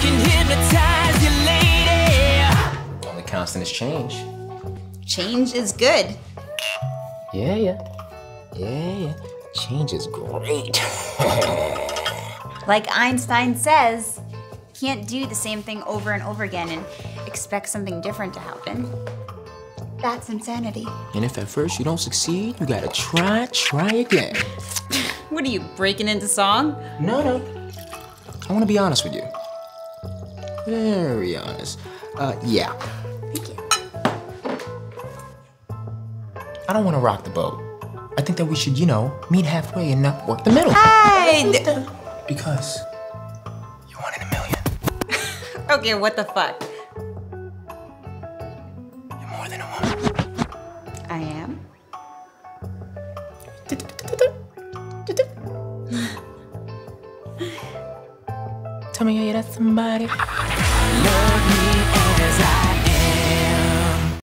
can hypnotize you, lady. Only constant is change. Change is good. Yeah, yeah. Yeah, yeah. Change is great. Like Einstein says, can't do the same thing over and over again and expect something different to happen. That's insanity. and if at first you don't succeed, you gotta try, try again. What are you, breaking into song? No, no. I wanna be honest with you. Very honest. Uh, yeah. Thank you. I don't wanna rock the boat. I think that we should, you know, meet halfway and not work the middle. Hey! Because you're one in a million. Okay, what the fuck? You're more than a woman. I am? Tell me how you that somebody.